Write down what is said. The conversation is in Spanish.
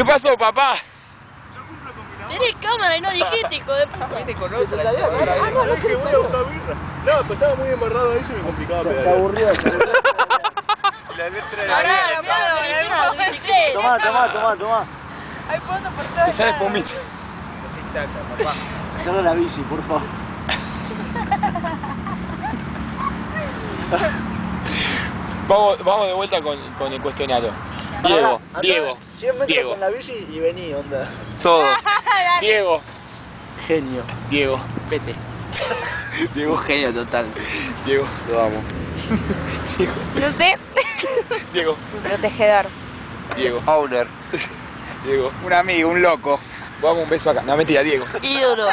¿Qué pasó, papá? Tenés cámara y no dijiste, hijo de puta. Viste con otra. Ah, no, no, que voy a buscar birra. No, pues estaba muy embarrado ahí, se me complicaba Se aburrió, se aburrió. La letra de la Ahora, bicicleta. Tomá, tomá, tomá, tomá. Hay pozos por sale lados. fumito. tic-tac, papá. Solo la bici, por favor. Vamos, vamos de vuelta con, con el cuestionario. Diego, Diego, 100 metros Diego. con la bici y vení, onda. todo. Diego, Genio. Diego, Vete. Diego, Un genio total. Diego, Lo amo. No sé. Diego, Protegedor. Diego, Owner. Diego. Un amigo, un loco. Vamos un beso acá. No, mentira, Diego. Ídolo.